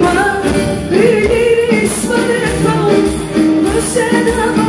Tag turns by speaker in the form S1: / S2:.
S1: Bak, bir bir ismanı kal, bu sen ama